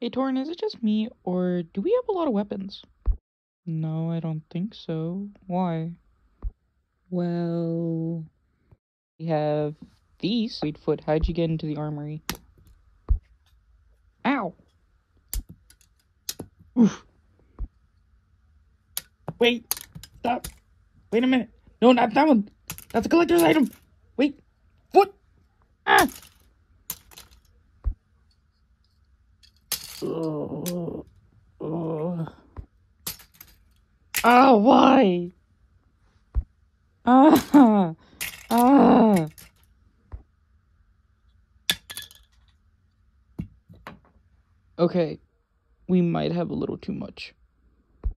Hey, Torun, is it just me, or do we have a lot of weapons? No, I don't think so. Why? Well, we have these. Fleetfoot, how'd you get into the armory? Ow! Oof. Wait! Stop! Wait a minute! No, not that one! That's a collector's item! Wait! Foot! Ah! Oh, oh. Ah, why? Ah, ah. Okay, we might have a little too much.